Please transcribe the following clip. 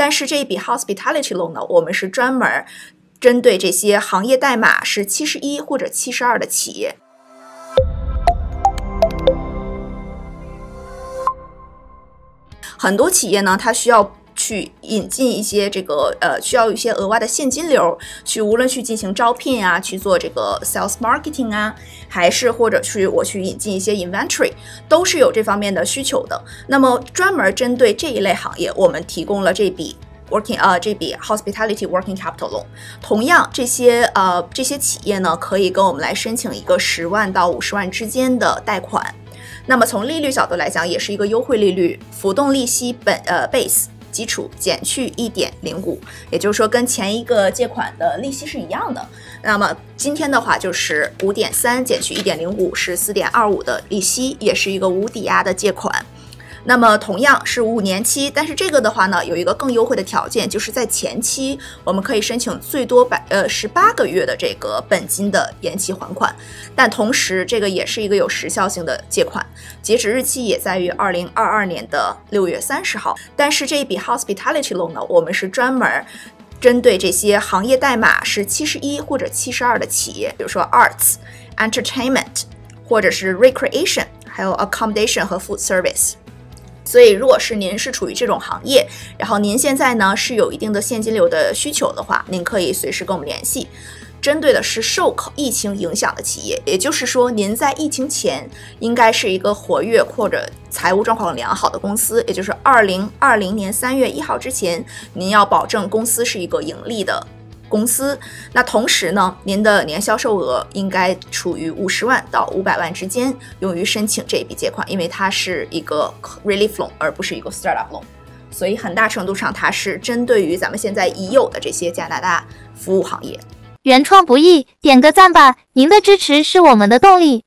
但是这一笔 hospitality loan 呢，我们是专门针对这些行业代码是七十一或者七十二的企业。很多企业呢，它需要去引进一些这个呃，需要一些额外的现金流，去无论去进行招聘啊，去做这个 sales marketing 啊，还是或者去我去引进一些 inventory，都是有这方面的需求的。那么专门针对这一类行业，我们提供了这笔 working 呃这笔 hospitality working capital loan。同样，这些呃这些企业呢，可以跟我们来申请一个十万到五十万之间的贷款。那么从利率角度来讲，也是一个优惠利率，浮动利息本呃 base 基础减去一点零五，也就是说跟前一个借款的利息是一样的。那么今天的话就是五点三减去一点零五是四点二五的利息，也是一个无抵押的借款。那么同样是五年期，但是这个的话呢，有一个更优惠的条件，就是在前期我们可以申请最多百呃十八个月的这个本金的延期还款，但同时这个也是一个有时效性的借款，截止日期也在于二零二二年的六月三十号。但是这一笔 hospitality loan 呢，我们是专门针对这些行业代码是七十一或者七十二的企业，比如说 arts、entertainment，或者是 recreation，还有 accommodation 和 food service。所以，如果是您是处于这种行业，然后您现在呢是有一定的现金流的需求的话，您可以随时跟我们联系。针对的是受疫情影响的企业，也就是说，您在疫情前应该是一个活跃或者财务状况良好的公司，也就是二零二零年三月一号之前，您要保证公司是一个盈利的。公司，那同时呢，您的年销售额应该处于五十万到五百万之间，用于申请这一笔借款，因为它是一个 relief loan，而不是一个 startup loan，所以很大程度上它是针对于咱们现在已有的这些加拿大服务行业。原创不易，点个赞吧，您的支持是我们的动力。